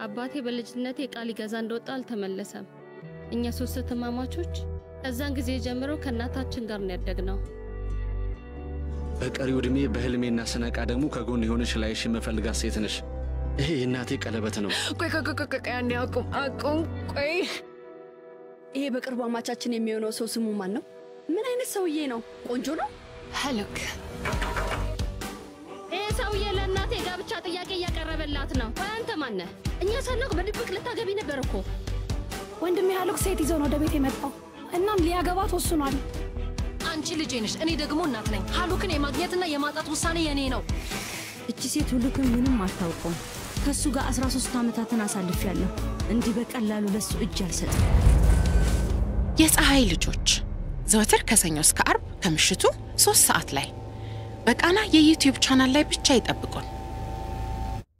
አባቴ በልጅነቴ ቃል ሊገዛ እንደወጣ አልተመለሰም። እኛ ሶስት እህትማማቾች ከዛን ጊዜ ጀምሮ ከእናታችን ጋር ነው ያደግነው። በቀሪው ዕድሜ በህልሜና ስነቃ ደግሞ ከጎን የሆነች ላይሽ የምፈልጋት ሴት ነሽ። ይሄ የእናቴ ቀለበት ነው። ቆይ ቆይ ቆይ ቆይ ቆይ አንዴ አቁም አቁም ቆይ ይሄ በቅርቡ አማቻችን የሚሆነው ሰው ስሙ ማን ነው? ምን አይነት ሰውዬ ነው? ቆንጆ ነው? ሀሉክ ይህ ሰውዬ ለእናቴ የጋብቻ ጥያቄ እያቀረበላት ነው። ቆይ አንተ ማነህ? እኛ ሳናውቅ በድብቅ ልታገቢ ነበር እኮ። ወንድሜ ሀሉክ ሴት ይዞ ነው ወደ ቤት የመጣው። እናም ሊያገባት ወስኗል። አንቺ ልጄ ነሽ፣ እኔ ደግሞ እናት ነኝ። ሀሉክን የማግኘትና የማጣት ውሳኔ የኔ ነው። እቺ ሴት ሁሉክን ምንም አታውቀውም። ከእሱ ጋር 13 ዓመታትን አሳልፌያለሁ። እንዲህ በቀላሉ ለሱ እጅ አልሰጥም። የፀሐይ ልጆች ዘወትር ከሰኞ እስከ አርብ ከምሽቱ ሶስት ሰዓት ላይ በቃና የዩቲዩብ ቻናል ላይ ብቻ ይጠብቁን።